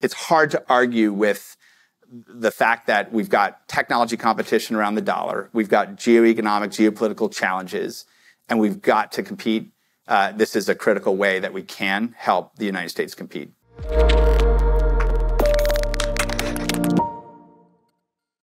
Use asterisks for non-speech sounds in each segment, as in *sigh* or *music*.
it's hard to argue with the fact that we've got technology competition around the dollar, we've got geoeconomic, geopolitical challenges, and we've got to compete. Uh, this is a critical way that we can help the United States compete.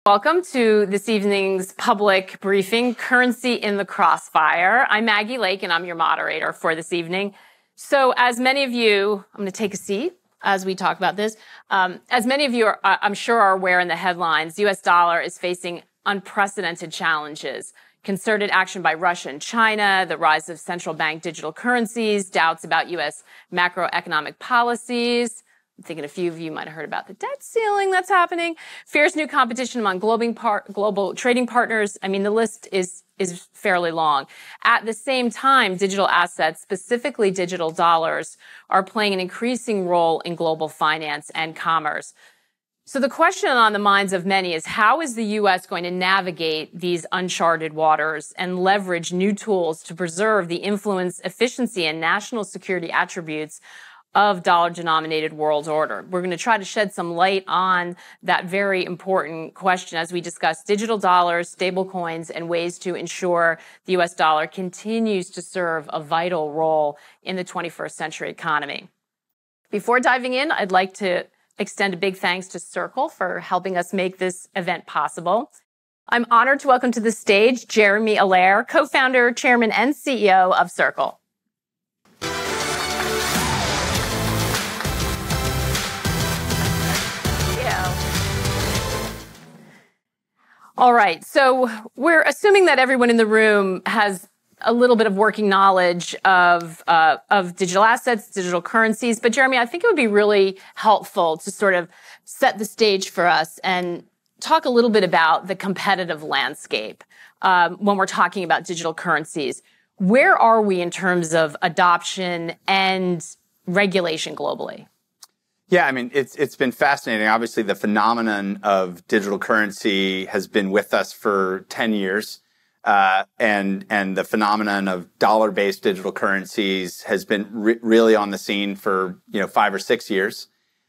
Welcome to this evening's public briefing, Currency in the Crossfire. I'm Maggie Lake, and I'm your moderator for this evening. So, as many of you, I'm going to take a seat as we talk about this. Um, as many of you are, I'm sure are aware in the headlines, the US dollar is facing unprecedented challenges. Concerted action by Russia and China, the rise of central bank digital currencies, doubts about US macroeconomic policies, I'm thinking a few of you might have heard about the debt ceiling that's happening. Fierce new competition among global, trading partners. I mean, the list is is fairly long. At the same time, digital assets, specifically digital dollars, are playing an increasing role in global finance and commerce. So the question on the minds of many is how is the US going to navigate these uncharted waters and leverage new tools to preserve the influence, efficiency, and national security attributes of dollar denominated world order. We're going to try to shed some light on that very important question as we discuss digital dollars, stable coins, and ways to ensure the US dollar continues to serve a vital role in the 21st century economy. Before diving in, I'd like to extend a big thanks to Circle for helping us make this event possible. I'm honored to welcome to the stage Jeremy Allaire, co-founder, chairman, and CEO of Circle. All right. So we're assuming that everyone in the room has a little bit of working knowledge of uh, of digital assets, digital currencies. But Jeremy, I think it would be really helpful to sort of set the stage for us and talk a little bit about the competitive landscape um, when we're talking about digital currencies. Where are we in terms of adoption and regulation globally? Yeah, I mean, it's it's been fascinating. Obviously, the phenomenon of digital currency has been with us for ten years, uh, and and the phenomenon of dollar-based digital currencies has been re- really on the scene for you know five or six years,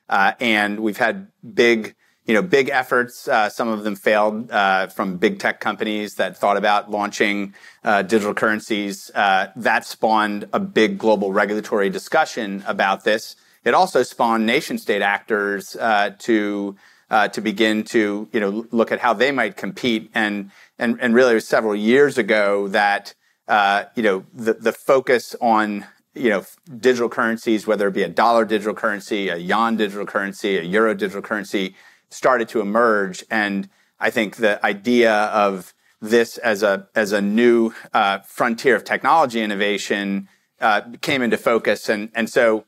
uh, and we've had big you know big efforts. Uh, some of them failed uh, from big tech companies that thought about launching uh, digital currencies. Uh, that spawned a big global regulatory discussion about this. It also spawned nation state actors uh, to uh, to begin to you know look at how they might compete. And and and really it was several years ago that uh, you know the the focus on you know digital currencies whether it be a dollar digital currency a yuan digital currency a euro digital currency started to emerge. And I think the idea of this as a as a new uh, frontier of technology innovation uh, came into focus. And and so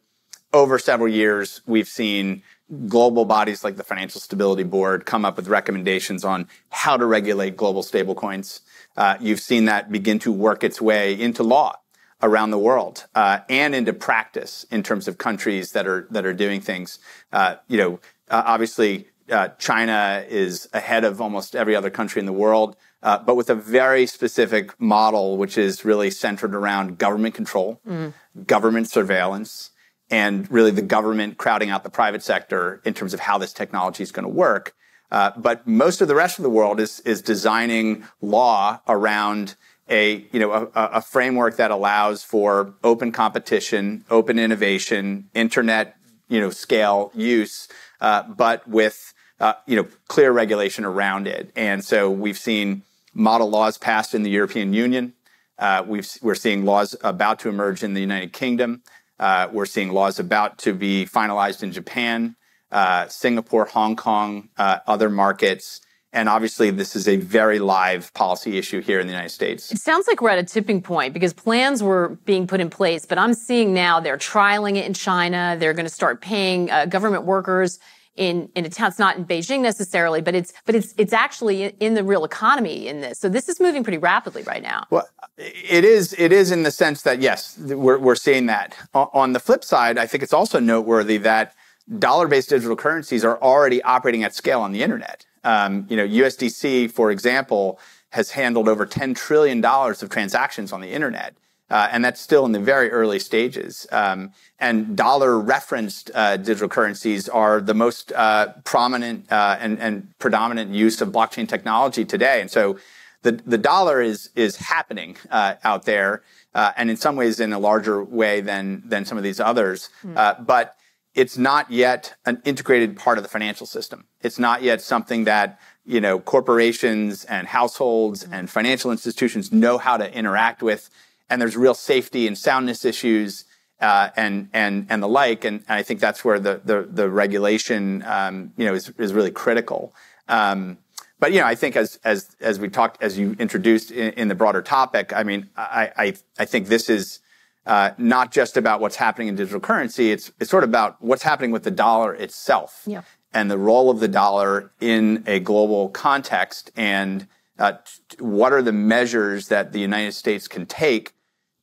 over several years, we've seen global bodies like the Financial Stability Board come up with recommendations on how to regulate global stablecoins. Uh, you've seen that begin to work its way into law around the world uh, and into practice in terms of countries that are that are doing things. Uh, you know, uh, obviously, uh, China is ahead of almost every other country in the world. Uh, but with a very specific model, which is really centered around government control, mm. government surveillance, and really the government crowding out the private sector in terms of how this technology is going to work. Uh, but most of the rest of the world is is designing law around a you know a, a, framework that allows for open competition, open innovation, internet you know scale use, uh, but with uh, you know clear regulation around it. And so we've seen model laws passed in the European Union. Uh, we are seeing laws about to emerge in the United Kingdom. Uh, we're seeing laws about to be finalized in Japan, uh, Singapore, Hong Kong, uh, other markets. And obviously, this is a very live policy issue here in the United States. It sounds like we're at a tipping point because plans were being put in place, but I'm seeing now they're trialing it in China. They're going to start paying uh, government workers in in a town. It's not in Beijing necessarily, but it's but it's it's actually in the real economy in this. So this is moving pretty rapidly right now. Well, it is it is in the sense that yes, we're we're seeing that. On the flip side, I think it's also noteworthy that dollar-based digital currencies are already operating at scale on the internet. Um, you know, USDC, for example, has handled over ten trillion dollars of transactions on the internet. Uh, and that's still in the very early stages. Um, and dollar referenced uh, digital currencies are the most uh, prominent uh, and, and, predominant use of blockchain technology today. And so the, the dollar is, is happening uh, out there, uh, and in some ways in a larger way than, than some of these others. Mm. but it's not yet an integrated part of the financial system. It's not yet something that you know corporations and households mm. and financial institutions know how to interact with and there's real safety and soundness issues uh, and and and the like. And, and, I think that's where the the, the regulation um, you know is is really critical. Um, but you know, I think as as as we talked, as you introduced in, in the broader topic, I mean, I I, I think this is. Uh, not just about what's happening in digital currency, it's it's sort of about what's happening with the dollar itself yeah. and the role of the dollar in a global context, and uh, t- what are the measures that the United States can take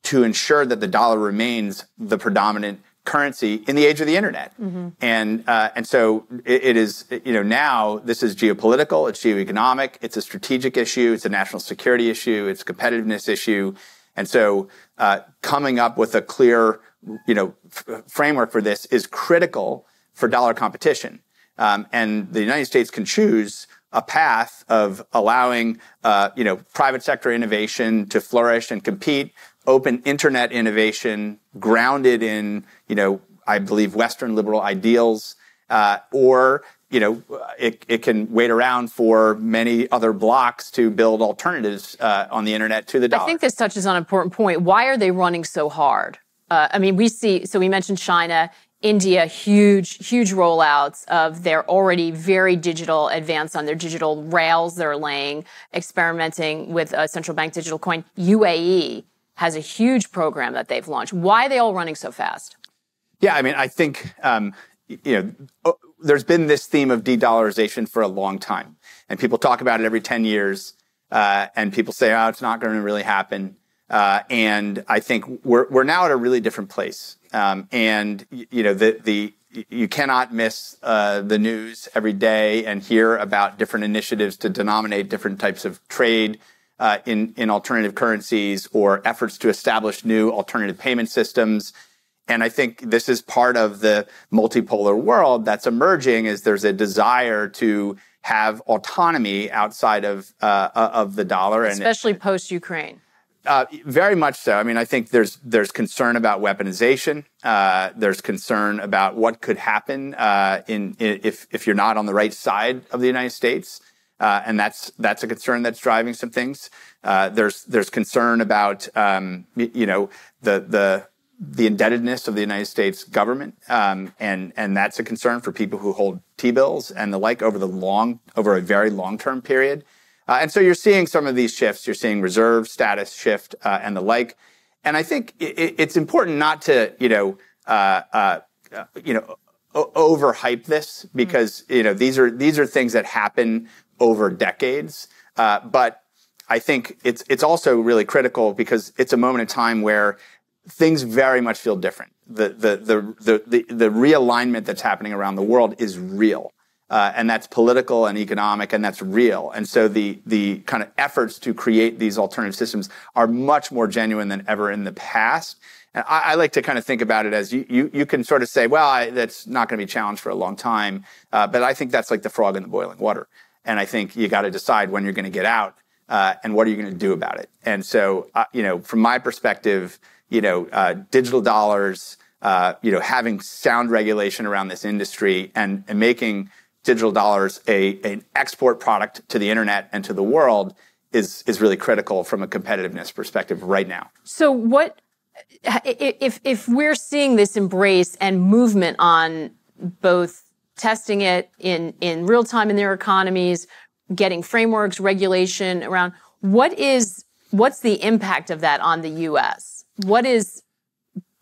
to ensure that the dollar remains the predominant currency in the age of the internet. Mm-hmm. And uh, and so it, it is you know now this is geopolitical, it's geoeconomic, it's a strategic issue, it's a national security issue, it's a competitiveness issue. And so uh, coming up with a clear you know f- framework for this is critical for dollar competition. Um, and the United States can choose a path of allowing uh, you know private sector innovation to flourish and compete open internet innovation grounded in, you know, I believe Western liberal ideals, uh, or you know, it, it can wait around for many other blocs to build alternatives uh, on the internet to the dollar. I think this touches on an important point. Why are they running so hard? Uh, I mean, we see, so we mentioned China, India, huge, huge rollouts of their already very digital advance on their digital rails they're laying, experimenting with a central bank digital coin. UAE, has a huge program that they've launched. Why are they all running so fast? Yeah, I mean, I think um, you know there's been this theme of de-dollarization for a long time, and people talk about it every ten years, uh, and people say, "Oh, it's not going to really happen." Uh, and I think we're we're now at a really different place, um, and you know the the you cannot miss uh, the news every day and hear about different initiatives to denominate different types of trade uh, in, in alternative currencies or efforts to establish new alternative payment systems. And I think this is part of the multipolar world that's emerging is there's a desire to have autonomy outside of, uh, uh of the dollar. And especially post Ukraine. Uh, very much so. I mean, I think there's there's concern about weaponization. Uh, there's concern about what could happen uh, in, in, if if you're not on the right side of the United States. Uh, and that's that's a concern that's driving some things. Uh, there's there's concern about um, you know the the the indebtedness of the United States government, um, and and that's a concern for people who hold T-bills and the like over the long over a very long term period. Uh, and so you're seeing some of these shifts. You're seeing reserve status shift uh, and the like. And I think it, it's important not to you know uh, uh, you know overhype this because you know these are these are things that happen over decades. Uh, but I think it's it's also really critical because it's a moment in time where things very much feel different. The the the the the, the realignment that's happening around the world is real. Uh, and that's political and economic, and that's real. And so the the kind of efforts to create these alternative systems are much more genuine than ever in the past. And I, I like to kind of think about it as you you, you can sort of say, well, I, that's not going to be challenged for a long time, uh, but I think that's like the frog in the boiling water. And I think you got to decide when you're going to get out uh, and what are you going to do about it. And so, uh, you know, from my perspective, you know, uh, digital dollars, uh, you know, having sound regulation around this industry and, and making digital dollars a an export product to the internet and to the world is is really critical from a competitiveness perspective right now. So what if if we're seeing this embrace and movement on both testing it in, in real time in their economies, getting frameworks, regulation around what is, what's the impact of that on the U.S.? What is,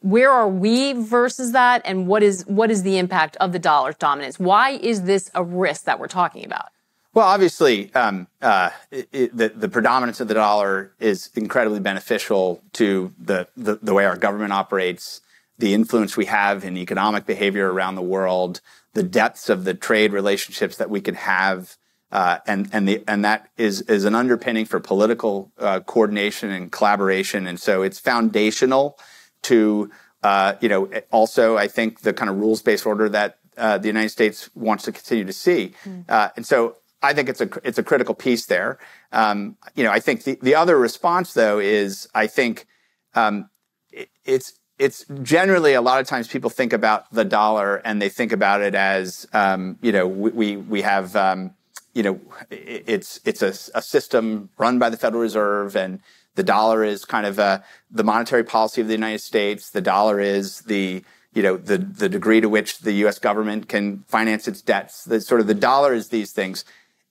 where are we versus that? And what is, what is the impact of the dollar's dominance? Why is this a risk that we're talking about? Well, obviously, um, uh, it, it, the, the, predominance of the dollar is incredibly beneficial to the, the, the, way our government operates, the influence we have in economic behavior around the world, the depths of the trade relationships that we can have Uh, and and the and that is is an underpinning for political uh, coordination and collaboration, and so it's foundational to uh, you know also I think the kind of rules based order that uh, the United States wants to continue to see, mm. and so I think it's a it's a critical piece there. Um, you know, I think the the other response though is I think um, it, it's it's generally a lot of times people think about the dollar and they think about it as um, you know we we have um, you know, it's it's a, a, system run by the Federal Reserve, and the dollar is kind of a, the monetary policy of the United States. The dollar is the you know the the degree to which the U.S. government can finance its debts. The sort of the dollar is these things.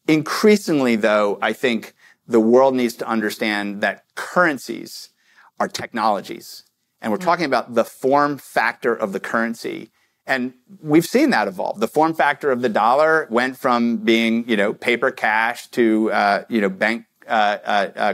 Increasingly, though, I think the world needs to understand that currencies are technologies, and we're mm-hmm. talking about the form factor of the currency and we've seen that evolve. The form factor of the dollar went from being, you know, paper cash to, uh, you know, bank uh, uh, uh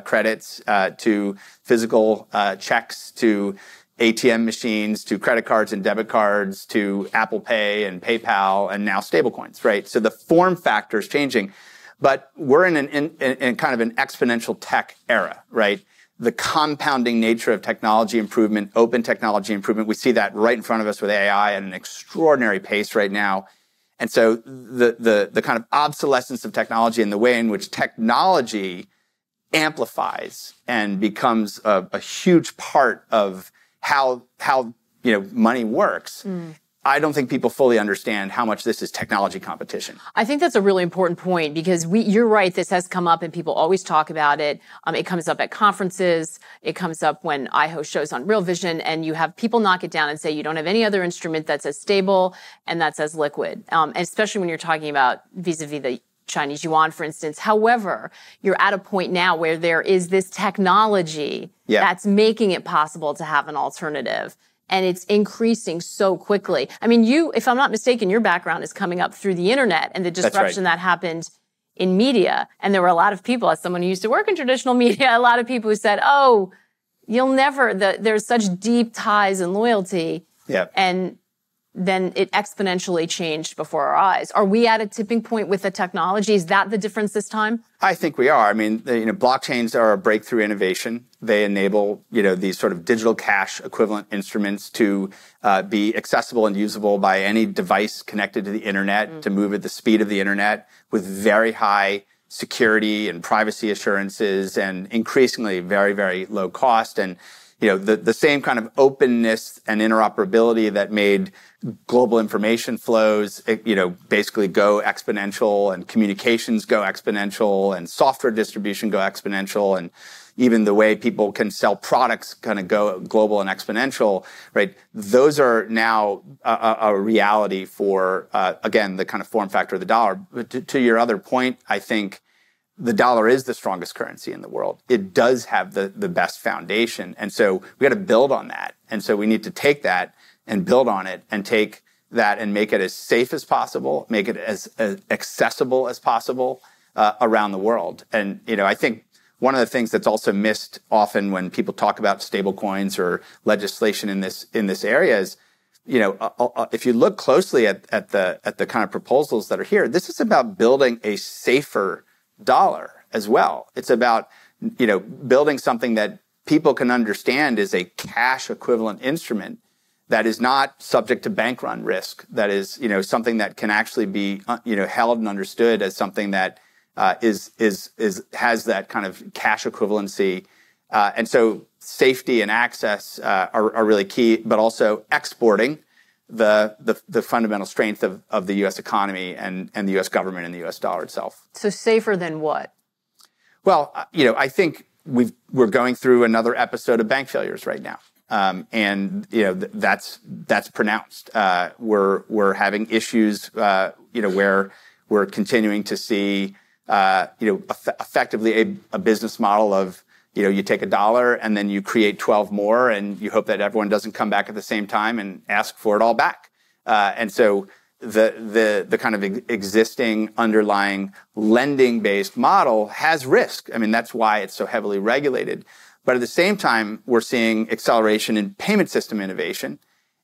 credits uh, to physical uh, checks to ATM machines to credit cards and debit cards to Apple Pay and PayPal and now stablecoins, right? So the form factor is changing, but we're in an in, in kind of an exponential tech era, right? the compounding nature of technology improvement, open technology improvement. We see that right in front of us with AI at an extraordinary pace right now. And so the, the, the kind of obsolescence of technology and the way in which technology amplifies and becomes a, a huge part of how, how, you know, money works mm. I don't think people fully understand how much this is technology competition. I think that's a really important point because we, you're right. This has come up and people always talk about it. Um, it comes up at conferences. It comes up when I host shows on Real Vision and you have people knock it down and say you don't have any other instrument that's as stable and that's as liquid. Um, and especially when you're talking about vis-a-vis the Chinese yuan, for instance. However, you're at a point now where there is this technology yeah. that's making it possible to have an alternative and it's increasing so quickly. I mean, you, if I'm not mistaken, your background is coming up through the internet and the disruption right. that happened in media. And there were a lot of people, as someone who used to work in traditional *laughs* media, a lot of people who said, "Oh, you'll never." The, there's such deep ties and loyalty. Yeah. And then it exponentially changed before our eyes. Are we at a tipping point with the technology? Is that the difference this time? I think we are. I mean, the, you know, blockchains are a breakthrough innovation. They enable, you know, these sort of digital cash equivalent instruments to uh, be accessible and usable by any device connected to the internet mm-hmm. to move at the speed of the internet with very high security and privacy assurances and increasingly very, very low cost. And you know, the, the same kind of openness and interoperability that made global information flows, you know, basically go exponential and communications go exponential and software distribution go exponential and even the way people can sell products kind of go global and exponential, right? Those are now a, a reality for, uh, again, the kind of form factor of the dollar. But to, to your other point, I think the dollar is the strongest currency in the world. It does have the, the best foundation. And so we got to build on that. And so we need to take that and build on it and take that and make it as safe as possible, make it as, as accessible as possible uh, around the world. And, you know, I think one of the things that's also missed often when people talk about stablecoins or legislation in this, in this area is, you know, uh, uh, uh, if you look closely at, at the, at the kind of proposals that are here, this is about building a safer dollar as well. It's about, you know, building something that people can understand is a cash equivalent instrument that is not subject to bank run risk. That is, you know, something that can actually be, uh, you know, held and understood as something that uh, is is is has that kind of cash equivalency. Uh, and so safety and access uh, are, are really key, but also exporting the, the, the fundamental strength of, of the U.S. economy and, and the U.S. government and the U.S. dollar itself. So safer than what? Well, uh, you know, I think we are going through another episode of bank failures right now. Um, and you know th- that's that's pronounced. Uh, we're we're having issues, uh, you know, where we're continuing to see, uh, you know, eff- effectively a, a, business model of you know, you take a dollar and then you create 12 more and you hope that everyone doesn't come back at the same time and ask for it all back. Uh, and so the, the, the kind of existing underlying lending based model has risk. I mean, that's why it's so heavily regulated. But at the same time, we're seeing acceleration in payment system innovation.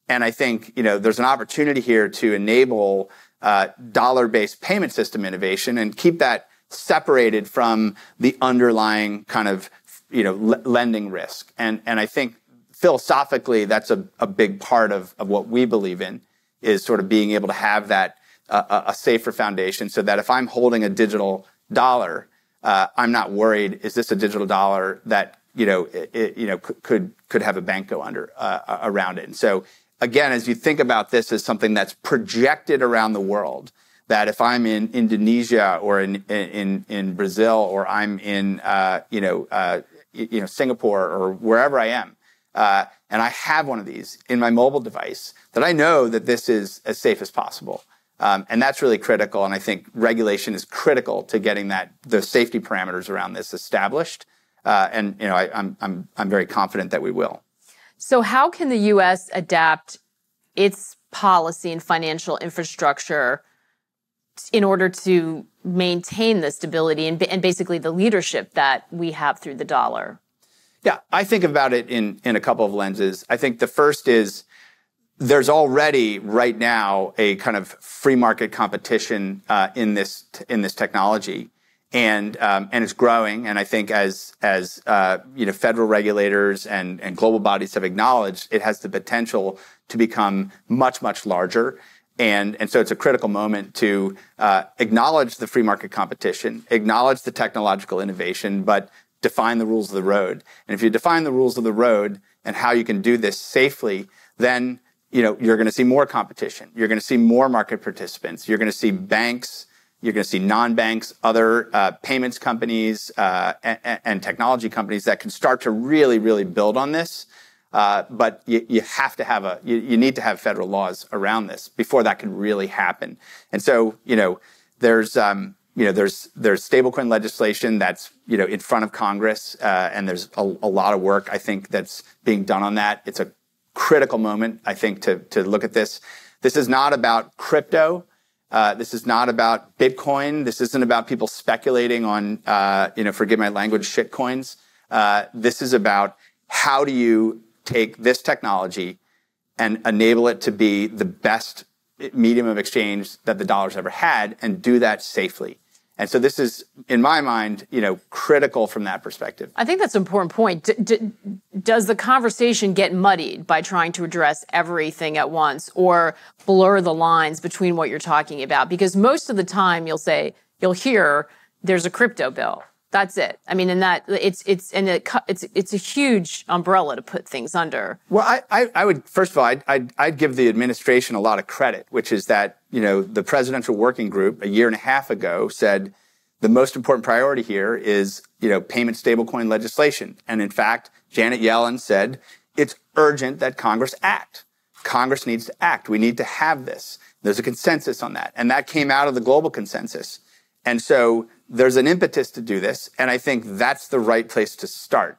And I think, you know, there's an opportunity here to enable uh, dollar based payment system innovation and keep that separated from the underlying kind of you know l- lending risk. And and I think philosophically that's a, a big part of, of what we believe in is sort of being able to have that uh, a safer foundation so that if I'm holding a digital dollar, uh, I'm not worried. Is this a digital dollar that you know it, you know could could have a bank go under uh, around it? And so again, as you think about this as something that's projected around the world, that if I'm in Indonesia or in in in Brazil or I'm in uh, you know uh, you know Singapore or wherever I am, uh, and I have one of these in my mobile device, that I know that this is as safe as possible. Um, and that's really critical. And I think regulation is critical to getting that the safety parameters around this established. Uh, and you know, I, I'm I'm I'm very confident that we will. So, how can the U.S. adapt its policy and financial infrastructure in order to maintain the stability and, and basically the leadership that we have through the dollar? Yeah, I think about it in in a couple of lenses. I think the first is there's already right now a kind of free market competition uh, in this in this technology, and um, and it's growing. And I think as as uh, you know, federal regulators and and global bodies have acknowledged, it has the potential to become much much larger. And, and so it's a critical moment to uh, acknowledge the free market competition, acknowledge the technological innovation, but define the rules of the road. And if you define the rules of the road and how you can do this safely, then you know, you're going to see more competition. You're going to see more market participants. You're going to see banks. You're going to see non-banks, other uh, payments companies, uh, and, and, technology companies that can start to really, really build on this. Uh, but you, you, have to have a, you, you, need to have federal laws around this before that can really happen. And so, you know, there's, um, you know, there's there's stablecoin legislation that's you know in front of Congress, uh, and there's a, a lot of work I think that's being done on that. It's a critical moment, I think, to, to look at this. This is not about crypto. Uh, this is not about Bitcoin. This isn't about people speculating on, uh, you know, forgive my language, shitcoins. Uh, this is about how do you take this technology and enable it to be the best medium of exchange that the dollar's ever had and do that safely. And so this is, in my mind, you know, critical from that perspective. I think that's an important point. D- d- does the conversation get muddied by trying to address everything at once or blur the lines between what you're talking about? Because most of the time you'll say, you'll hear there's a crypto bill. That's it. I mean, and that it's it's and it, it's it's a huge umbrella to put things under. Well, I I, I would first of all I'd, I'd, I'd give the administration a lot of credit, which is that you know the presidential working group a year and a half ago said the most important priority here is you know payment stablecoin legislation, and in fact, Janet Yellen said it's urgent that Congress act. Congress needs to act. We need to have this. There's a consensus on that, and that came out of the global consensus. And so there's an impetus to do this, and I think that's the right place to start.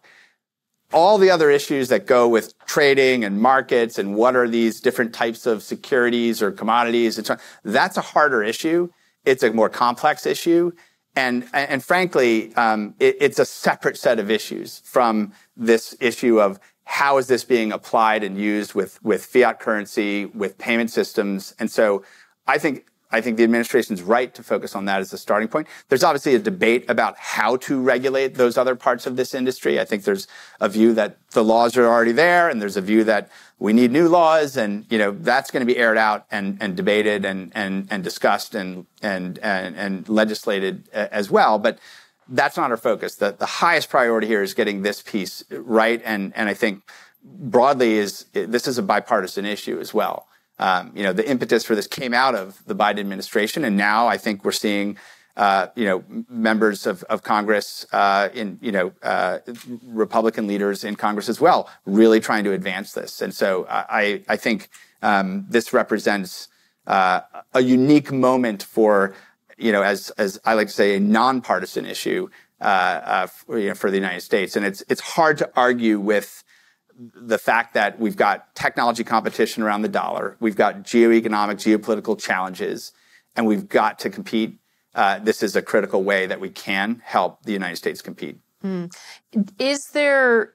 All the other issues that go with trading and markets and what are these different types of securities or commodities and so on, that's a harder issue. It's a more complex issue. And, and frankly, um, it, it's a separate set of issues from this issue of how is this being applied and used with, with fiat currency, with payment systems. And so I think I think the administration's right to focus on that as a starting point. There's obviously a debate about how to regulate those other parts of this industry. I think there's a view that the laws are already there, and there's a view that we need new laws, and you know that's going to be aired out and, and debated and and and discussed and and and, and legislated uh, as well. But that's not our focus. The the highest priority here is getting this piece right, and and I think broadly is this is a bipartisan issue as well. Um, you know, the impetus for this came out of the Biden administration, and now I think we're seeing, uh, you know, members of, of Congress, uh, in you know, uh, Republican leaders in Congress as well, really trying to advance this. And so I, I think um, this represents uh, a unique moment for, you know, as as I like to say, a nonpartisan issue uh, uh, for, you know, for the United States. And it's it's hard to argue with the fact that we've got technology competition around the dollar, we've got geoeconomic, geopolitical challenges, and we've got to compete. Uh, this is a critical way that we can help the United States compete. Mm. Is there,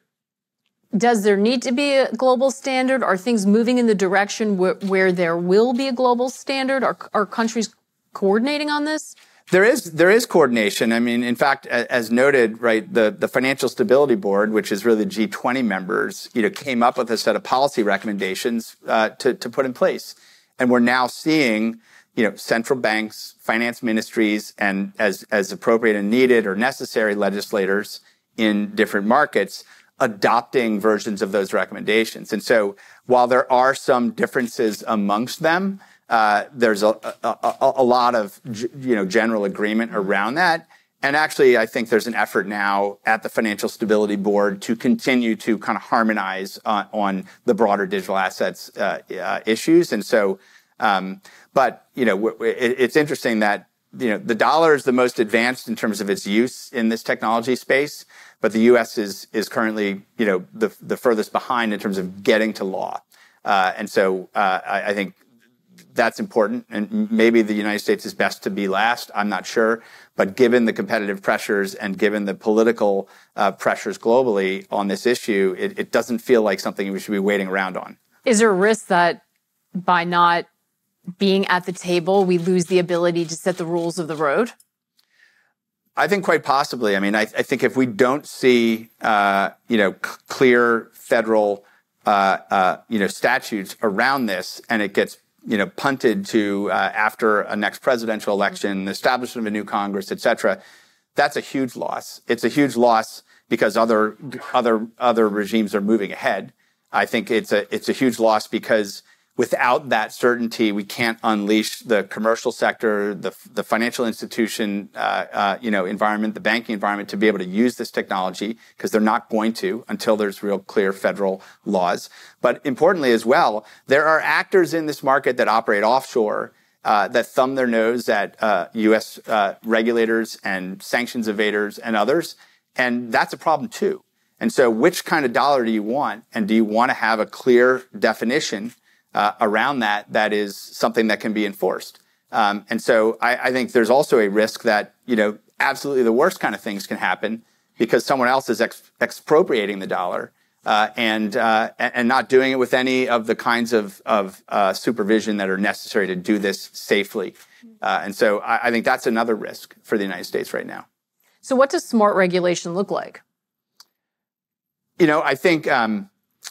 does there need to be a global standard? Are things moving in the direction where, where there will be a global standard? Are, are countries coordinating on this? There is there is coordination. I mean, in fact, as noted, right, the, the Financial Stability Board, which is really the G20 members, you know, came up with a set of policy recommendations uh, to to put in place, and we're now seeing, you know, central banks, finance ministries, and as as appropriate and needed or necessary legislators in different markets adopting versions of those recommendations. And so, while there are some differences amongst them, uh, there's a, a, a, lot of you know general agreement around that. And actually, I think there's an effort now at the Financial Stability Board to continue to kind of harmonize uh, on the broader digital assets uh, uh issues. And so, um, but you know, it, it's interesting that you know the dollar is the most advanced in terms of its use in this technology space, but the U.S. is is currently you know the the furthest behind in terms of getting to law. Uh, and so uh, I, I think that's important. And maybe the United States is best to be last. I'm not sure. But given the competitive pressures and given the political uh, pressures globally on this issue, it, it doesn't feel like something we should be waiting around on. Is there a risk that by not being at the table, we lose the ability to set the rules of the road? I think quite possibly. I mean, I, I think if we don't see, uh, you know, c- clear federal, uh, uh, you know, statutes around this, and it gets you know, punted to uh, after a next presidential election, the establishment of a new Congress, et cetera, that's a huge loss. It's a huge loss because other other other regimes are moving ahead. I think it's a it's a huge loss because without that certainty, we can't unleash the commercial sector, the, the financial institution, uh, uh, you know, environment, the banking environment to be able to use this technology because they're not going to until there's real clear federal laws. But importantly as well, there are actors in this market that operate offshore uh, that thumb their nose at U.S. Uh, uh, regulators and sanctions evaders and others, and that's a problem too. And so, which kind of dollar do you want? And do you want to have a clear definition uh, around that that is something that can be enforced. Um, and so I, I, think there's also a risk that you know absolutely the worst kind of things can happen because someone else is ex- expropriating the dollar uh, and uh, and not doing it with any of the kinds of of uh, supervision that are necessary to do this safely. Uh, and so I, I, think that's another risk for the United States right now. So what does smart regulation look like? You know, I think. Um,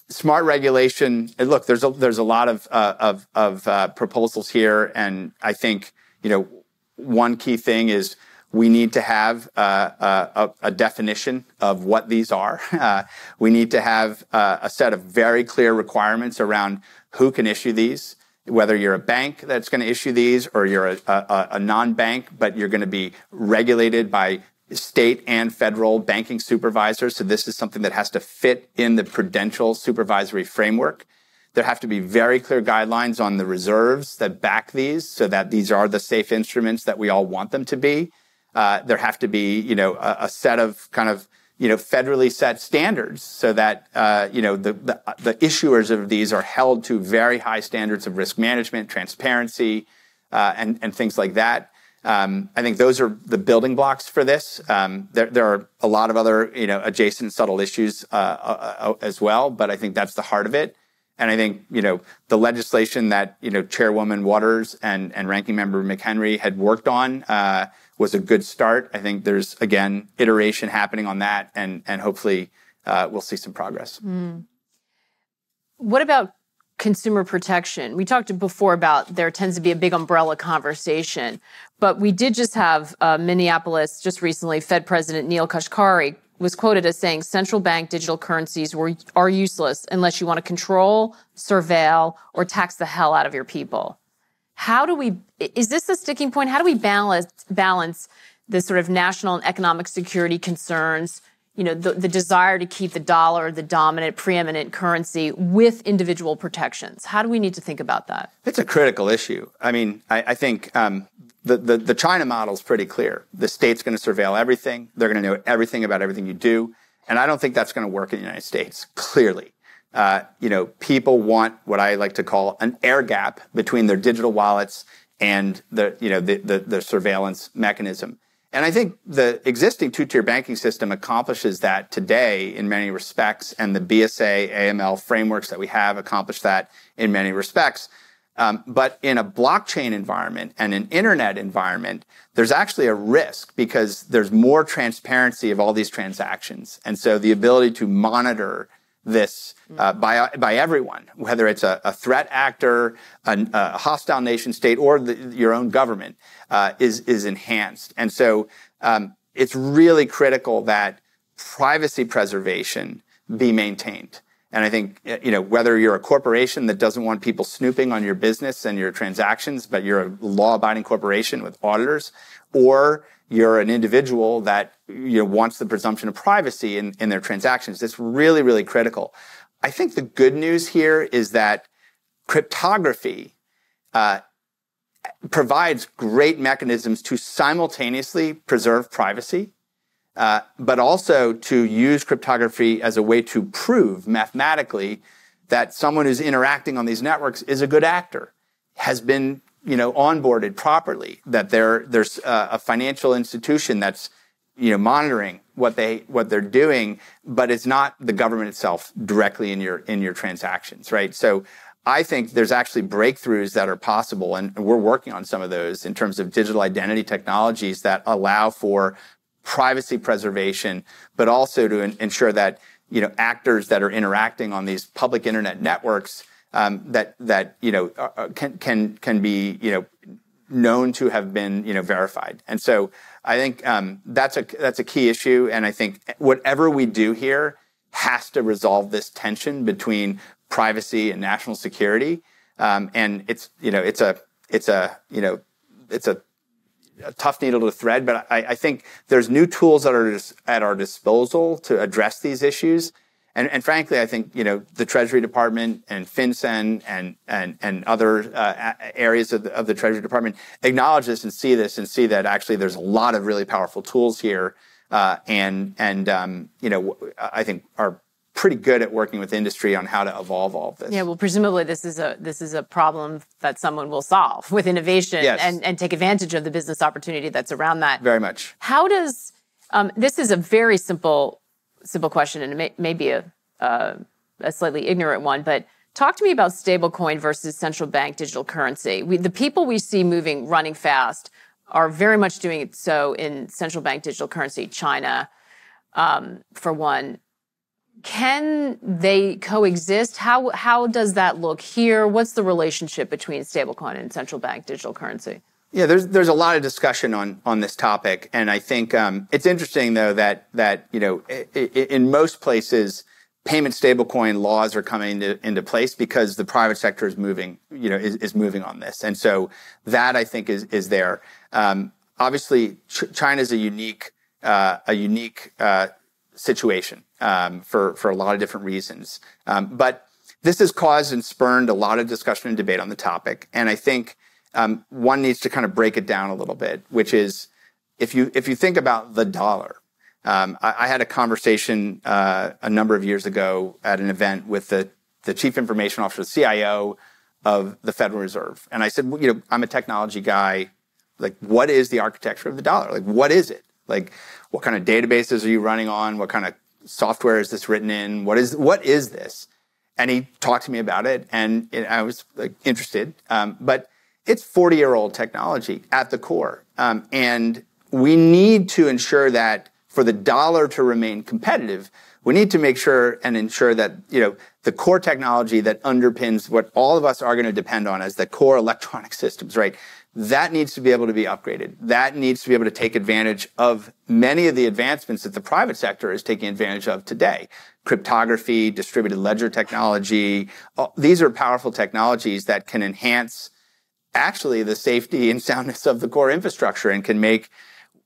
smart regulation. Look, there's a, there's a lot of uh, of, of uh, proposals here, and I think you know one key thing is we need to have uh, a, a, definition of what these are. *laughs* Uh, we need to have uh, a set of very clear requirements around who can issue these. Whether you're a bank that's going to issue these, or you're a, a, a non-bank, but you're going to be regulated by state and federal banking supervisors. So this is something that has to fit in the prudential supervisory framework. There have to be very clear guidelines on the reserves that back these so that these are the safe instruments that we all want them to be. Uh, there have to be, you know, a, a, set of kind of, you know, federally set standards so that, uh, you know, the, the, the, issuers of these are held to very high standards of risk management, transparency, uh, and, and things like that. Um, I think those are the building blocks for this. Um, there, there, are a lot of other, you know, adjacent subtle issues uh, uh, uh, as well, but I think that's the heart of it. And I think, you know, the legislation that, you know, Chairwoman Waters and, and Ranking Member McHenry had worked on uh, was a good start. I think there's, again, iteration happening on that, and, and hopefully uh, we'll see some progress. Mm. What about consumer protection. We talked before about there tends to be a big umbrella conversation, but we did just have uh, Minneapolis just recently. Fed President Neel Kashkari was quoted as saying central bank digital currencies were, are useless unless you want to control, surveil, or tax the hell out of your people. How do we? Is this a sticking point? How do we balance balance the sort of national and economic security concerns? You know, the, the desire to keep the dollar the dominant, preeminent currency with individual protections. How do we need to think about that? It's a critical issue. I mean, I, I think um, the, the, the China model is pretty clear. The state's going to surveil everything. They're going to know everything about everything you do. And I don't think that's going to work in the United States, clearly. Uh, you know, people want what I like to call an air gap between their digital wallets and the, you know, the, the, the surveillance mechanism. And I think the existing two-tier banking system accomplishes that today in many respects, and the BSA, AML frameworks that we have accomplish that in many respects. Um, but in a blockchain environment and an internet environment, there's actually a risk because there's more transparency of all these transactions. And so the ability to monitor this uh, by, by everyone, whether it's a, a threat actor, a, a, hostile nation state, or the, your own government, uh, is, is enhanced. And so um, it's really critical that privacy preservation be maintained. And I think, you know, whether you're a corporation that doesn't want people snooping on your business and your transactions, but you're a law abiding corporation with auditors, or you're an individual that, you know, wants the presumption of privacy in, in their transactions, it's really, really critical. I think the good news here is that cryptography uh, provides great mechanisms to simultaneously preserve privacy uh, but also to use cryptography as a way to prove mathematically that someone who's interacting on these networks is a good actor, has been you know onboarded properly, that there there's a, a financial institution that's you know monitoring what they what they're doing, but it's not the government itself directly in your in your transactions, right? So I think there's actually breakthroughs that are possible, and we're working on some of those in terms of digital identity technologies that allow for privacy preservation, but also to ensure that you know actors that are interacting on these public internet networks um, that that you know uh, uh, can can can be you know known to have been you know verified. And so I think um, that's a that's a key issue. And I think whatever we do here has to resolve this tension between privacy and national security. Um, and it's you know it's a it's a you know it's a a tough needle to thread, but I, I, think there's new tools that are at our disposal to address these issues. And, and, frankly, I think you know the Treasury Department and FinCEN and and and other uh, areas of the, of the Treasury Department acknowledge this and see this and see that actually there's a lot of really powerful tools here, uh, and and um, you know I think are pretty good at working with industry on how to evolve all of this. Yeah, well, presumably this is a this is a problem that someone will solve with innovation yes. and and take advantage of the business opportunity that's around that. Very much. How does um, this is a very simple simple question and it may, may be a uh, a slightly ignorant one, but talk to me about stablecoin versus central bank digital currency. We, the people we see moving running fast are very much doing it so in central bank digital currency. China, um, for one can they coexist? How how does that look here? What's the relationship between stablecoin and central bank digital currency? Yeah, there's there's a lot of discussion on on this topic, and I think um, it's interesting though that that you know in most places payment stablecoin laws are coming into, into place because the private sector is moving you know is, is moving on this, and so that I think is is there. Um, obviously, Ch- China is a unique uh, a unique uh, situation um, for for a lot of different reasons. Um, but this has caused and spurned a lot of discussion and debate on the topic, and I think um, one needs to kind of break it down a little bit, which is if you if you think about the dollar. Um, I, I, had a conversation uh, a number of years ago at an event with the the chief information officer, the CIO of the Federal Reserve, and I said, well, you know, I'm a technology guy. Like, what is the architecture of the dollar? Like, what is it? Like, what kind of databases are you running on? What kind of software is this written in? What is what is this? And he talked to me about it, and it, I was like interested. Um, but it's 40 year old technology at the core, um, and we need to ensure that for the dollar to remain competitive, we need to make sure and ensure that you know the core technology that underpins what all of us are going to depend on as the core electronic systems, right? That needs to be able to be upgraded. That needs to be able to take advantage of many of the advancements that the private sector is taking advantage of today. Cryptography, distributed ledger technology. These are powerful technologies that can enhance actually the safety and soundness of the core infrastructure and can make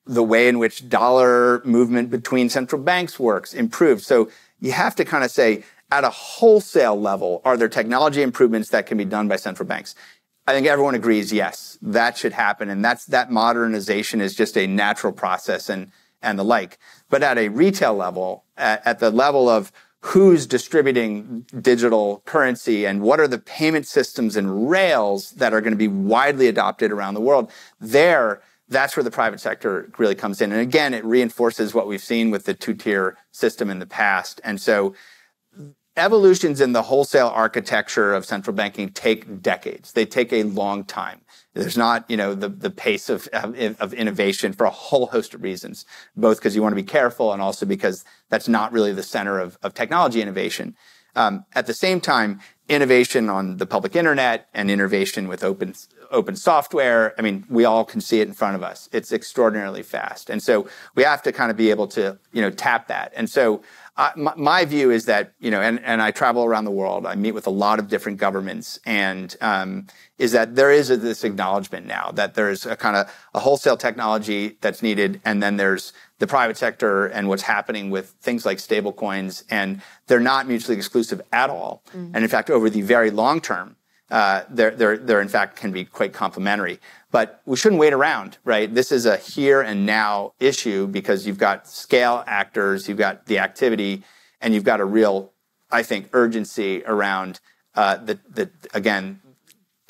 the way in which dollar movement between central banks works improved. So you have to kind of say, at a wholesale level, are there technology improvements that can be done by central banks? I think everyone agrees, yes, that should happen. And that's, that modernization is just a natural process and, and the like. But at a retail level, at, at the level of who's distributing digital currency and what are the payment systems and rails that are going to be widely adopted around the world, there, that's where the private sector really comes in. And again, it reinforces what we've seen with the two tier system in the past. And so evolutions in the wholesale architecture of central banking take decades. They take a long time. There's not, you know, the, the pace of, of innovation for a whole host of reasons, both because you want to be careful and also because that's not really the center of, of technology innovation. Um, at the same time, innovation on the public internet and innovation with open open software. I mean, we all can see it in front of us. It's extraordinarily fast, and so we have to kind of be able to you know tap that. And so uh, my, my, view is that you know, and, and I travel around the world. I meet with a lot of different governments, and um, is that there is a, this acknowledgement now that there's a kind of a wholesale technology that's needed, and then there's the private sector and what's happening with things like stablecoins, and they're not mutually exclusive at all. Mm. And in fact, over the very long term, uh, they're, they're, they're in fact can be quite complementary. But we shouldn't wait around, right? This is a here and now issue because you've got scale actors, you've got the activity, and you've got a real, I think, urgency around uh, the, the again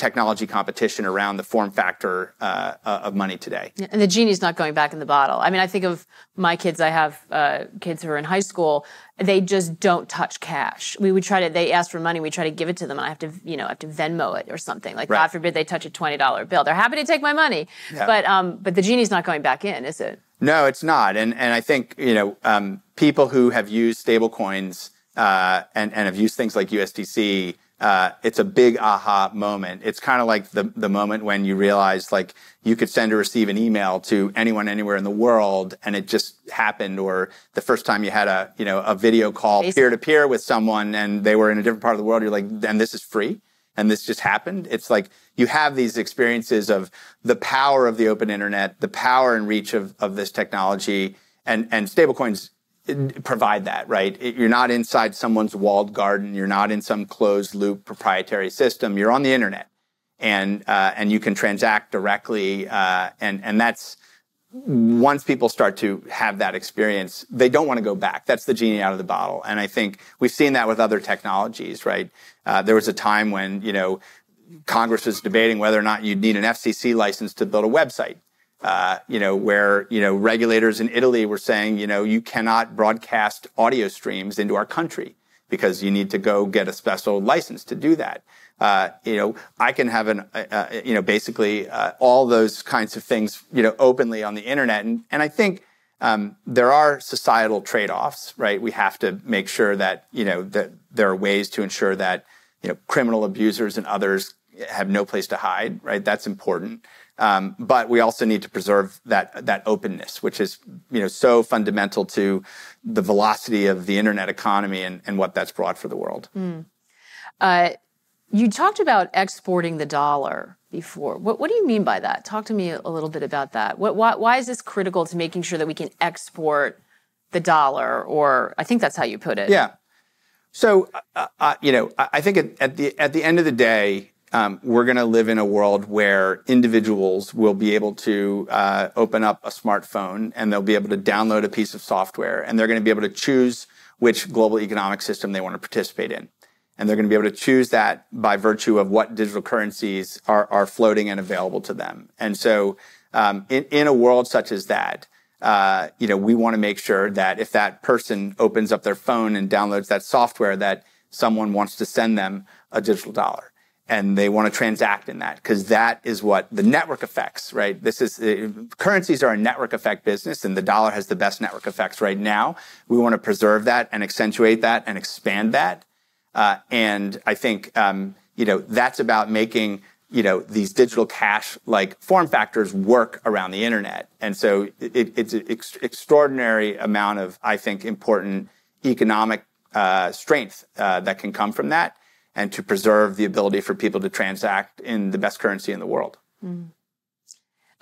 technology competition around the form factor uh, uh, of money today. And the genie's not going back in the bottle. I mean, I think of my kids. I have uh, kids who are in high school. They just don't touch cash. We would try to. They ask for money. We try to give it to them, and I have to, you know, I have to Venmo it or something. Like right. God forbid they touch a twenty dollar bill. They're happy to take my money, yeah. but um, but the genie's not going back in, is it? No, it's not. And and I think you know um, people who have used stablecoins uh, and and have used things like USDC uh, it's a big aha moment. It's kind of like the, the moment when you realize like you could send or receive an email to anyone anywhere in the world and it just happened or the first time you had a, you know, a video call peer to peer with someone and they were in a different part of the world. You're like, and this is free and this just happened. It's like you have these experiences of the power of the open internet, the power and reach of, of this technology and, and stablecoins provide that, right? It, you're not inside someone's walled garden. You're not in some closed loop proprietary system. You're on the internet, and uh, and you can transact directly. Uh, and and that's once people start to have that experience, they don't want to go back. That's the genie out of the bottle. And I think we've seen that with other technologies, right? Uh, there was a time when you know Congress was debating whether or not you'd need an FCC license to build a website. Uh, you know, where, you know, regulators in Italy were saying, you know, you cannot broadcast audio streams into our country because you need to go get a special license to do that. Uh, you know, I can have an, uh, uh you know, basically uh, all those kinds of things, you know, openly on the internet. And, and I think um, there are societal trade-offs, right? We have to make sure that, you know, that there are ways to ensure that, you know, criminal abusers and others have no place to hide, right? That's important. Um, but we also need to preserve that that openness, which is you know so fundamental to the velocity of the internet economy and, and what that's brought for the world. Mm. Uh, you talked about exporting the dollar before. What, what, do you mean by that? Talk to me a little bit about that. What, why, why is this critical to making sure that we can export the dollar? Or I think that's how you put it. Yeah. So, uh, uh, you know, I think at, at, the at the end of the day, um, we're going to live in a world where individuals will be able to uh, open up a smartphone and they'll be able to download a piece of software and they're going to be able to choose which global economic system they want to participate in. And they're going to be able to choose that by virtue of what digital currencies are, are floating and available to them. And so, um, in, in a world such as that, uh, you know, we want to make sure that if that person opens up their phone and downloads that software, that someone wants to send them a digital dollar and they want to transact in that because that is what the network effects, right? This is uh, currencies are a network effect business, and the dollar has the best network effects right now. We want to preserve that and accentuate that and expand that. Uh, and I think um, you know that's about making you know these digital cash like form factors work around the internet. And so it, it's an ex- extraordinary amount of I think important economic uh, strength uh, that can come from that and to preserve the ability for people to transact in the best currency in the world. Mm.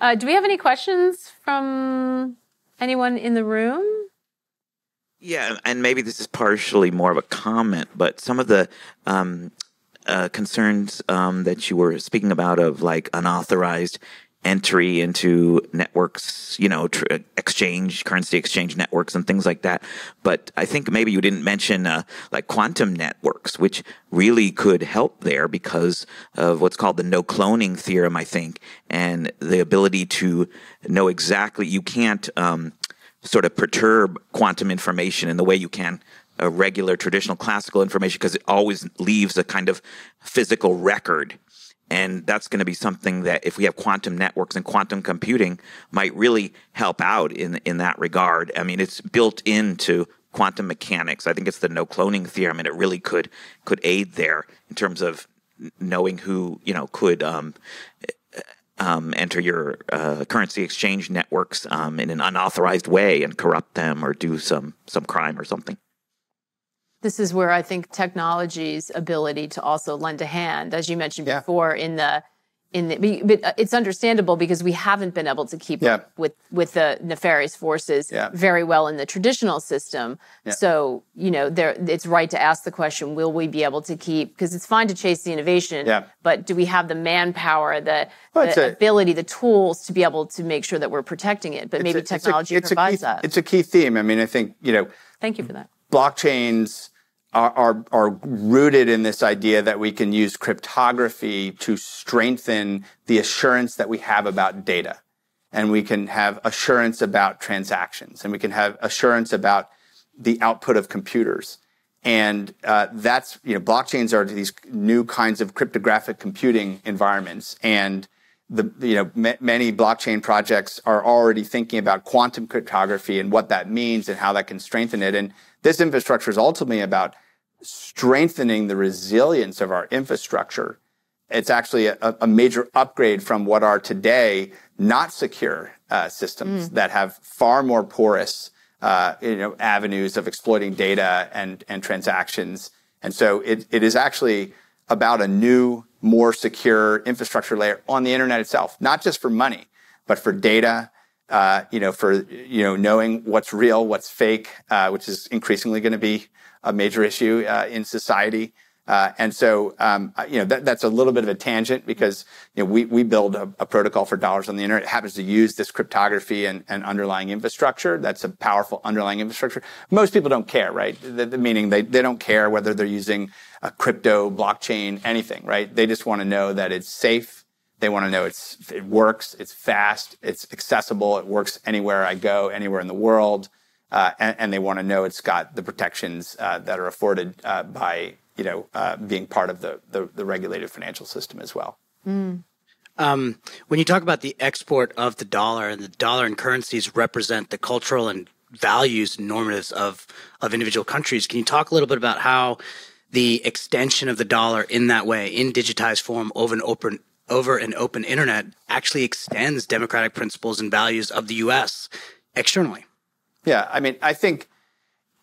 Uh, do we have any questions from anyone in the room? Yeah, and maybe this is partially more of a comment, but some of the um, uh, concerns um, that you were speaking about of like unauthorized entry into networks, you know, tr- exchange, currency exchange networks and things like that. But I think maybe you didn't mention uh, like quantum networks, which really could help there because of what's called the no cloning theorem, I think, and the ability to know exactly, you can't um, sort of perturb quantum information in the way you can a regular traditional classical information because it always leaves a kind of physical record. And that's going to be something that if we have quantum networks and quantum computing might really help out in, in that regard. I mean, it's built into quantum mechanics. I think it's the no cloning theorem and it really could, could aid there in terms of knowing who, you know, could, um, um, enter your uh, currency exchange networks um, in an unauthorized way and corrupt them or do some some crime or something. This is where I think technology's ability to also lend a hand, as you mentioned yeah. before, in the in the, but uh, it's understandable because we haven't been able to keep yeah. up with with the nefarious forces yeah. very well in the traditional system. Yeah. So you know, there it's right to ask the question: Will we be able to keep? Because it's fine to chase the innovation, but do we have the manpower, the, well, the a, ability, the tools to be able to make sure that we're protecting it? But maybe a, technology it's a, it's provides key, that. It's a key theme. I mean, I think you know. Thank you for that. Blockchains are, are, are, rooted in this idea that we can use cryptography to strengthen the assurance that we have about data. And we can have assurance about transactions and we can have assurance about the output of computers. And uh, that's, you know, blockchains are these new kinds of cryptographic computing environments. And the, you know, many blockchain projects are already thinking about quantum cryptography and what that means and how that can strengthen it. And this infrastructure is ultimately about strengthening the resilience of our infrastructure. It's actually a, a major upgrade from what are today not secure uh, systems mm. that have far more porous, uh, you know, avenues of exploiting data and and transactions. And so it, it is actually about a new, more secure infrastructure layer on the internet itself, not just for money, but for data, uh, you know, for you know knowing what's real, what's fake, uh, which is increasingly going to be a major issue uh, in society. Uh, and so, um, you know, that, that's a little bit of a tangent because, you know, we, we build a, a, protocol for dollars on the internet. It happens to use this cryptography and, and, underlying infrastructure. That's a powerful underlying infrastructure. Most people don't care, right? The, the, meaning they, they don't care whether they're using a crypto, blockchain, anything, right? They just want to know that it's safe. They want to know it's, it works, it's fast, it's accessible, it works anywhere I go, anywhere in the world uh, and, and, they want to know it's got the protections uh, that are afforded uh, by you know uh, being part of the, the, the regulated financial system as well. Mm. Um, when you talk about the export of the dollar and the dollar and currencies represent the cultural and values and normatives of of individual countries, can you talk a little bit about how the extension of the dollar in that way, in digitized form, over an open over an open internet, actually extends democratic principles and values of the U.S. externally? Yeah, I mean, I think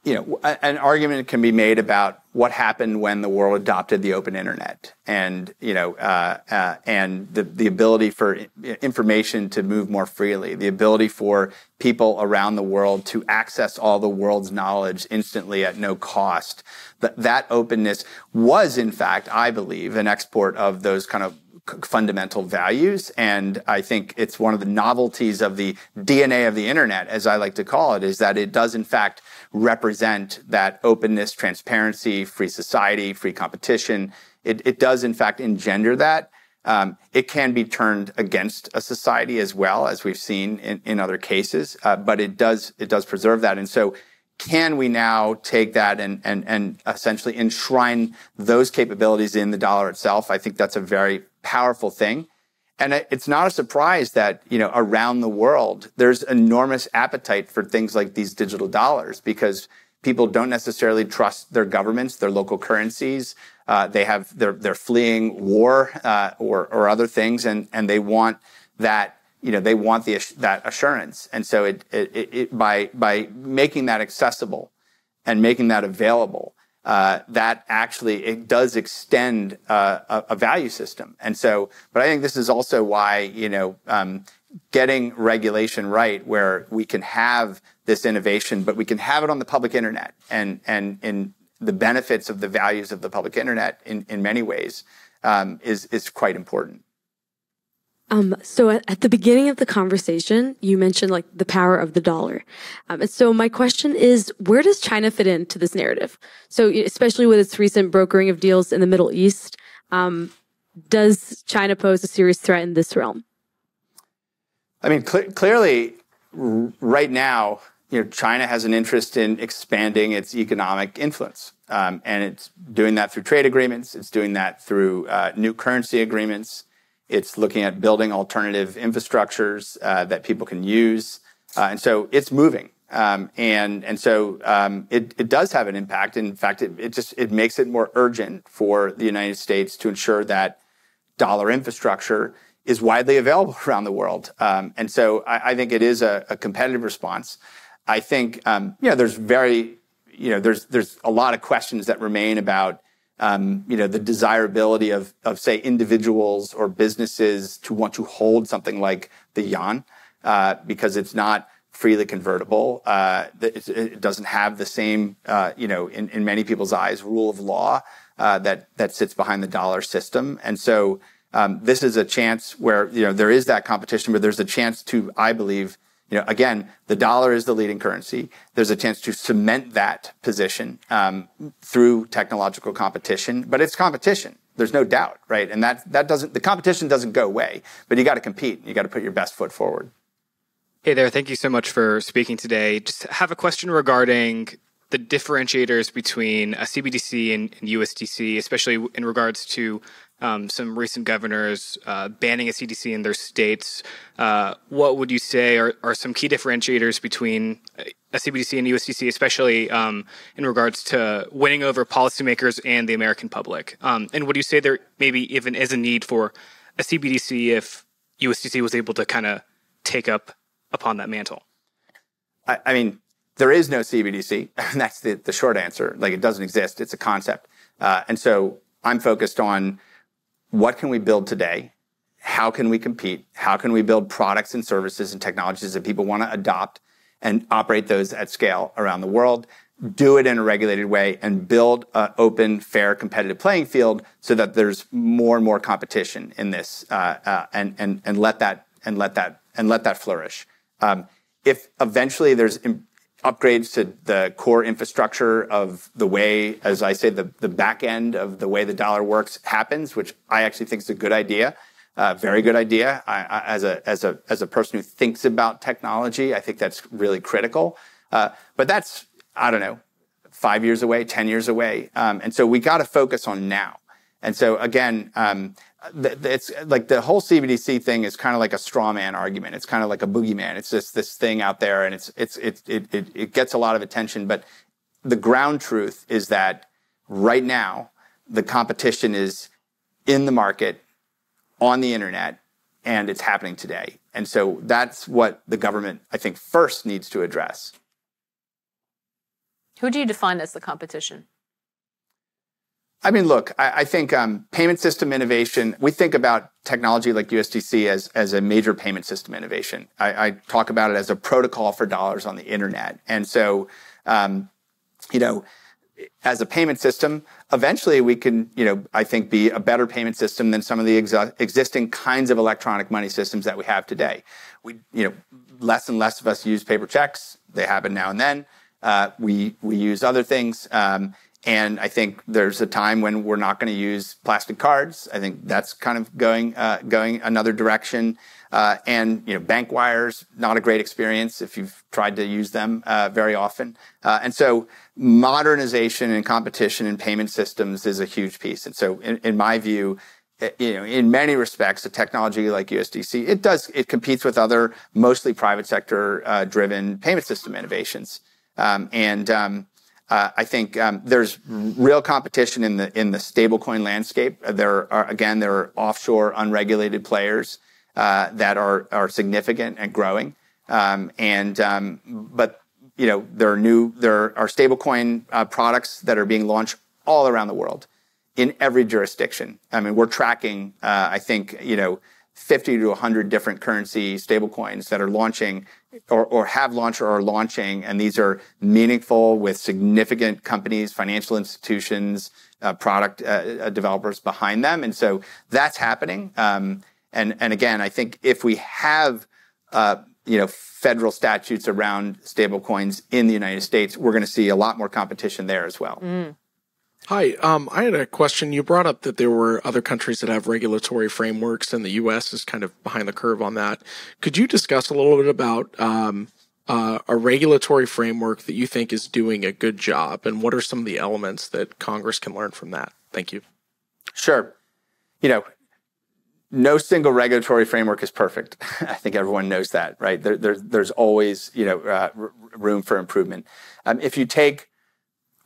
you know an argument can be made about what happened when the world adopted the open internet, and you know, uh, uh, and the the ability for information to move more freely, the ability for people around the world to access all the world's knowledge instantly at no cost. That that openness was, in fact, I believe, an export of those kind of fundamental values. And I think it's one of the novelties of the DNA of the internet, as I like to call it, is that it does in fact represent that openness, transparency, free society, free competition. It, it does in fact engender that. Um, it can be turned against a society as well, as we've seen in, in other cases, uh, but it does it does preserve that. And so, can we now take that and and and essentially enshrine those capabilities in the dollar itself? I think that's a very powerful thing. And it's not a surprise that, you know, around the world, there's enormous appetite for things like these digital dollars because people don't necessarily trust their governments, their local currencies. Uh, they have, they're, they're fleeing war, uh, or, or other things and, and they want that, you know, they want the, that assurance. And so it, it, it, by, by making that accessible and making that available, uh, that actually it does extend uh, a, a, value system. And so, but I think this is also why you know um, getting regulation right, where we can have this innovation, but we can have it on the public internet, and and in the benefits of the values of the public internet in in many ways um, is is quite important. Um, so at, at, the beginning of the conversation, you mentioned like the power of the dollar. Um, and so my question is, where does China fit into this narrative? So especially with its recent brokering of deals in the Middle East, um, does China pose a serious threat in this realm? I mean, cl- clearly, right now, you know, China has an interest in expanding its economic influence, um, and it's doing that through trade agreements. It's doing that through uh, new currency agreements. It's looking at building alternative infrastructures uh, that people can use, uh, and so it's moving. Um, and and so um, it it does have an impact. In fact, it, it just it makes it more urgent for the United States to ensure that dollar infrastructure is widely available *laughs* around the world. Um, and so I, I, think it is a, a competitive response. I think um, you know there's very you know there's there's a lot of questions that remain about um, you know the desirability of of say individuals or businesses to want to hold something like the yuan uh, because it's not freely convertible. Uh, it, doesn't have the same, uh, you know, in, in many people's eyes, rule of law uh, that that sits behind the dollar system. And so um, this is a chance where you know there is that competition, but there's a chance to, I believe, you know, again, the dollar is the leading currency. There's a chance to cement that position um, through technological competition, but it's competition. There's no doubt, right? And that that doesn't the competition doesn't go away, but you got to compete. You got to put your best foot forward. Hey there. Thank you so much for speaking today. Just have a question regarding the differentiators between a CBDC and, and USDC, especially in regards to um, some recent governors uh, banning a CBDC in their states. Uh, what would you say are, are some key differentiators between a CBDC and USDC, especially um, in regards to winning over policymakers and the American public? Um, and would you say there maybe even is a need for a CBDC if USDC was able to kind of take up upon that mantle? I, I mean, there is no CBDC. *laughs* That's the, the short answer. Like it doesn't exist. It's a concept. Uh, and so I'm focused on what can we build today? How can we compete? How can we build products and services and technologies that people want to adopt and operate those at scale around the world? Do it in a regulated way and build an open, fair, competitive playing field so that there's more and more competition in this, uh, uh, and and and let that and let that and let that flourish. Um, if eventually there's upgrades to the core infrastructure of the way, as I say, the, the back end of the way the dollar works happens, which I actually think is a good idea. Uh, very good idea. I, I, as a as a as a person who thinks about technology, I think that's really critical. Uh, but that's I don't know, five years away, ten years away, um, and so we got to focus on now. And so again, um, it's like the whole CBDC thing is kind of like a straw man argument. It's kind of like a boogeyman. It's just this thing out there, and it's it's it it it, it gets a lot of attention. But the ground truth is that right now the competition is in the market, on the internet, and it's happening today. And so that's what the government, I think, first needs to address. Who do you define as the competition? I mean, look, I, I think um, payment system innovation, we think about technology like USDC as, as a major payment system innovation. I, I talk about it as a protocol for dollars on the internet. And so, um, you know, as a payment system, eventually we can, you know, I think be a better payment system than some of the ex- existing kinds of electronic money systems that we have today. We, you know, less and less of us use paper checks. They happen now and then. Uh, we we use other things. Um, and I think there's a time when we're not going to use plastic cards. I think that's kind of going uh, going another direction. Uh, and you know, bank wires not a great experience if you've tried to use them uh, very often. Uh, and so, modernization and competition in payment systems is a huge piece. And so, in, in my view, eh, you know, in many respects, a technology like USDC, it does it competes with other mostly private sector uh, driven payment system innovations. Um, and um, uh, I think um, there's real competition in the in the stablecoin landscape. There are again there are offshore unregulated players uh, that are are significant and growing. Um, and um, but you know there are new there are stablecoin uh, products that are being launched all around the world in every jurisdiction. I mean we're tracking uh, I think you know 50 to 100 different currency stablecoins that are launching or, or have launched or are launching. And these are meaningful with significant companies, financial institutions, uh, product uh, uh, developers behind them. And so that's happening. Um, and, and again, I think if we have, uh, you know, federal statutes around stablecoins in the United States, we're going to see a lot more competition there as well. Mm. Hi, um, I had a question. You brought up that there were other countries that have regulatory frameworks, and the U.S. is kind of behind the curve on that. Could you discuss a little bit about um, uh, a regulatory framework that you think is doing a good job, and what are some of the elements that Congress can learn from that? Thank you. Sure. You know, no single regulatory framework is perfect. *laughs* I think everyone knows that, right? There, there, there's always, you know, uh, room for improvement. Um, if you take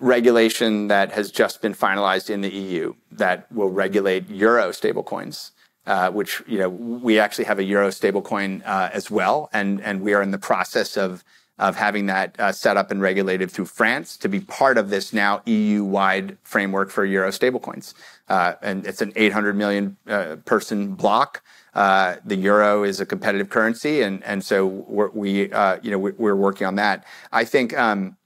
regulation that has just been finalized in the EU that will regulate euro stablecoins, uh, which you know we actually have a euro stablecoin uh, as well, and and we are in the process of of having that uh, set up and regulated through France to be part of this now EU-wide framework for euro stablecoins. Uh, and it's an 800 million uh, person bloc. Uh, the euro is a competitive currency, and and so we're, we you know we're working on that. I think um,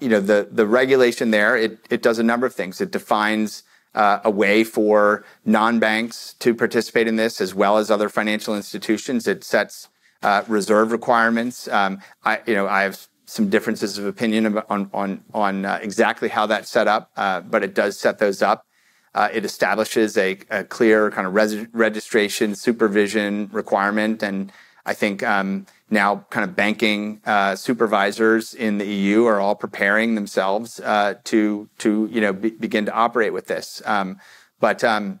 you know the the regulation there it it does a number of things. It defines uh, a way for non-banks to participate in this as well as other financial institutions. It sets uh, reserve requirements. Um, I, you know, I have some differences of opinion on on on uh, exactly how that's set up, uh, but it does set those up. Uh, it establishes a, a, clear kind of registration supervision requirement, and I think um, now kind of banking uh, supervisors in the EU are all preparing themselves uh, to to you know be, begin to operate with this. Um, but um,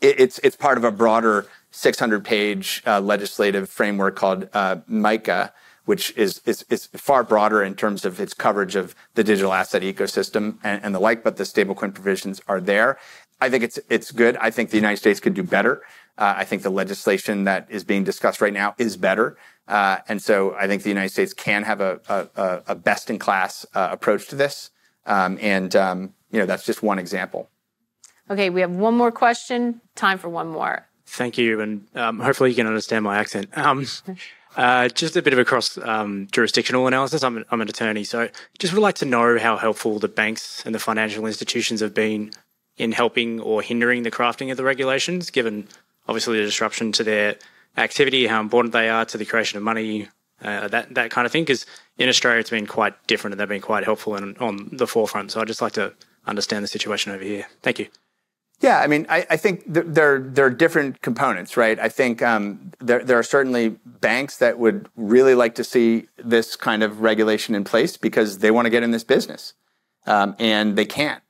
it, it's it's part of a broader 600 page uh, legislative framework called uh, MiCA, which is, is, is far broader in terms of its coverage of the digital asset ecosystem and, and the like. But the stablecoin provisions are there. I think it's it's good. I think the United States could do better. Uh, I think the legislation that is being discussed right now is better. Uh, and so I think the United States can have a, a, a best in class uh, approach to this. Um, and, um, you know, that's just one example. Okay, we have one more question. Time for one more. Thank you. And um, hopefully you can understand my accent. Um, *laughs* uh, just a bit of a cross um, jurisdictional analysis. I'm I'm an attorney. So just would like to know how helpful the banks and the financial institutions have been in helping or hindering the crafting of the regulations, given obviously the disruption to their activity, how important they are to the creation of money, uh, that that kind of thing. Because in Australia, it's been quite different, and they've been quite helpful and on the forefront. So I'd just like to understand the situation over here. Thank you. Yeah, I mean, I, I think th- there there are different components, right? I think um, there there are certainly banks that would really like to see this kind of regulation in place because they want to get in this business, um, and they can't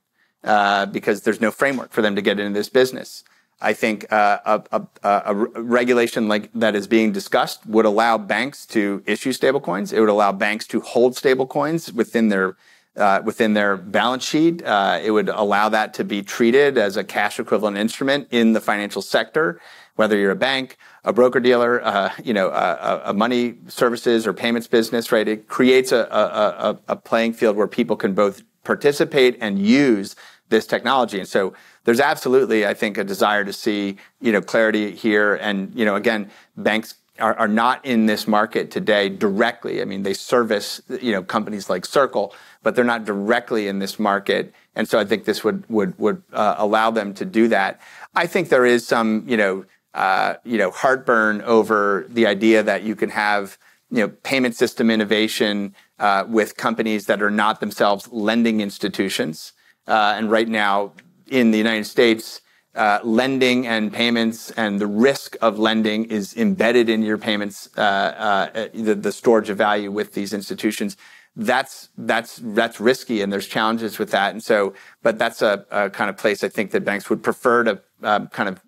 uh, because there's no framework for them to get into this business. I think uh, a, a, a, regulation like that is being discussed would allow banks to issue stablecoins. It would allow banks to hold stablecoins within their uh, within their balance sheet. Uh, it would allow that to be treated as a cash equivalent instrument in the financial sector, whether you're a bank, a broker dealer, uh, you know, a, a, money services or payments business. Right? It creates a, a playing field where people can both participate and use this technology. And so there's absolutely, I think, a desire to see, you know, clarity here. And, you know, again, banks are, are not in this market today directly. I mean, they service, you know, companies like Circle, but they're not directly in this market. And so I think this would, would, would uh, allow them to do that. I think there is some, you know, uh, you know, heartburn over the idea that you can have, you know, payment system innovation uh, with companies that are not themselves lending institutions. Uh, and right now in the United States, uh, lending and payments and the risk of lending is embedded in your payments, uh, uh, the, the, storage of value with these institutions. That's that's that's risky, and there's challenges with that. And so, but that's a, a kind of place I think that banks would prefer to um, kind of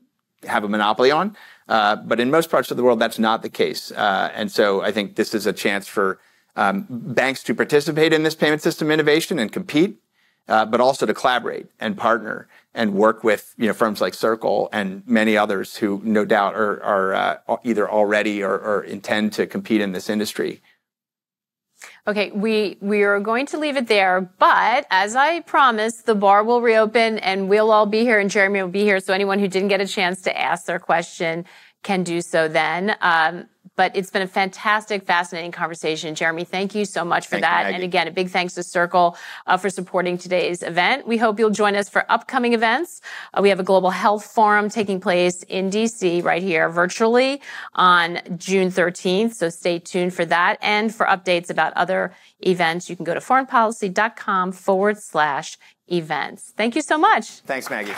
have a monopoly on. Uh, but in most parts of the world, that's not the case. Uh, and so, I think this is a chance for um, banks to participate in this payment system innovation and compete uh, but also to collaborate and partner and work with you know firms like Circle and many others who no doubt are, are uh, either already or, or intend to compete in this industry. Okay, we we are going to leave it there, but as I promised, the bar will reopen and we'll all be here and Jeremy will be here. So anyone who didn't get a chance to ask their question can do so then. Um, but it's been a fantastic, fascinating conversation. Jeremy, thank you so much for thank that. You, and again, a big thanks to Circle uh, for supporting today's event. We hope you'll join us for upcoming events. Uh, we have a global health forum taking place in DC right here virtually on June 13th. So stay tuned for that. And for updates about other events, you can go to foreignpolicy.com forward slash events. Thank you so much. Thanks, Maggie.